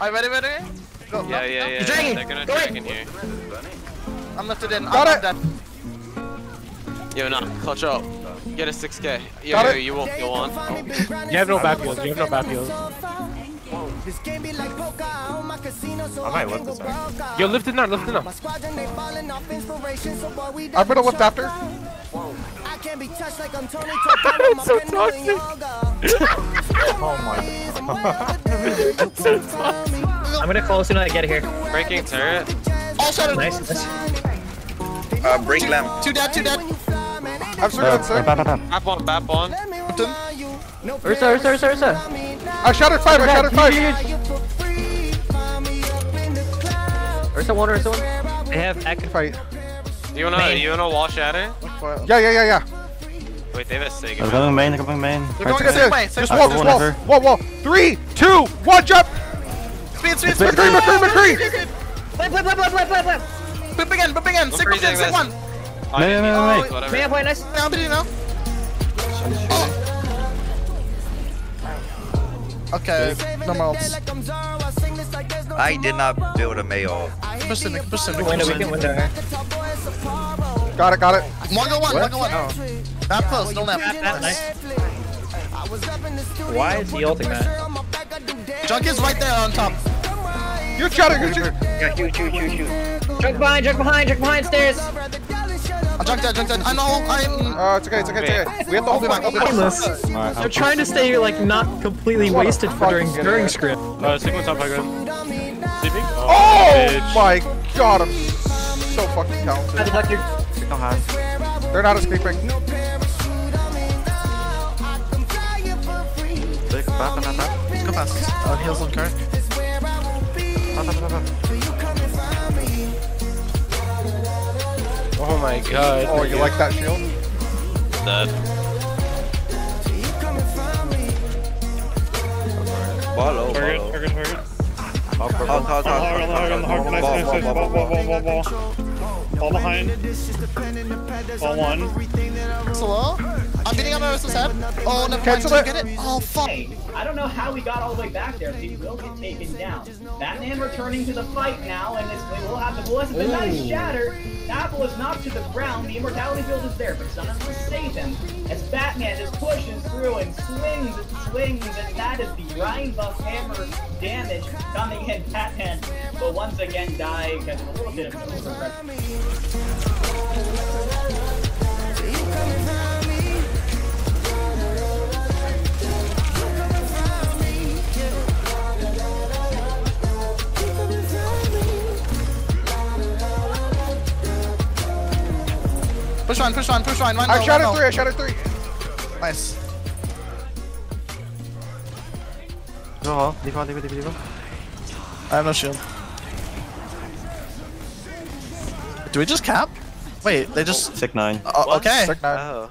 Are you ready, ready? Go, Yeah, no, yeah, no. yeah. You're dragging. They're gonna Go drag in. in here. I'm lifted in. Got I'm it. dead. Yo, nah, clutch up. Get a 6k. Yo, Got yo, it. you won't go on. You have no back heals. You have no back heals. I might lift this out. Yo, lift it now. Lift it now. I'm gonna lift after. It's so toxic. Oh my. I'm gonna call as soon as I get here. Breaking turret. All shot. Nice. nice. Uh, break lamp. Two dead, two dead. I'm circling, sir. Bap on, bap on. Ursa, Ursa, Ursa, Ursa. I shattered five. I shattered five. Ursa one, Ursa one. They have Ek. Fight. You wanna, Main. you wanna wall shatter? Yeah, yeah, yeah, yeah. Wait, they have a sig. I'm going main, I'm going main. They're going side. the same way. Same Just wall, just wall. Whatever. Wall, wall. Three, two, one, jump. Speed, speed, McCree, speed. McCree, McCree. Flip, flip, flip, flip, flip, flip, flip. Whip again, whip again. Sick, whip freezing again, sick one. Oh, Main, yeah, main, yeah, main, whatever. May I point nice? Now, you know? Oh. Okay, no mounts. I did not build a Mayo. Push in, push in. Window, we window. Got it, got it. One go one, one go one. Nap close, no nap. That, nice. Why is he ulting that? Junk is right there on top. You shattered. You shattered. Yeah, shoot, shoot, shoot, shoot. Junk behind, junk behind, junk behind stairs. I'm junk dead, junk dead. I know, I'm. Uh, it's okay, it's okay, it's okay. We have to hold back. Hold back. Painless. Alright, They're trying to stay like not completely What wasted for during during idiot. script. Uh, sequence top high ground. Sleeping? Oh my god, I'm so fucking I talented. deflect your. Signal high. They're not escaping. Big, bap, bap, bap, bap. Let's go fast. Uh, heals on. Oh my god. Oh, you like that shield? Dead. Ball low, ball Target, low. target, target. Talk, talk, talk, talk, talk. Ball, ball, ball, ball, ball, ball. Ball behind. Ball one. Hello? I'm beating on Marissa's head. Oh, never mind. Cancel Did it. get it? Oh, fuck. I don't know how we got all the way back there, so he will get taken down. Batman returning to the fight now, and it's, we will have the bullets. The nice shatter. Apple is knocked to the ground. The immortality field is there, but someone will save him. As Batman just pushes through and swings and swings, and that is the Rein buff hammer damage coming in. Batman will once again die because of a little bit of overpressure. Push on, push on, push on. Run, I no, shattered run, no. three, I shot shattered three. Nice. Go hall. Leave hall, leave it, leave it, leave it. I have no shield. Do we just cap? Wait, they just. Sick nine. Uh, okay. Sick nine. Oh.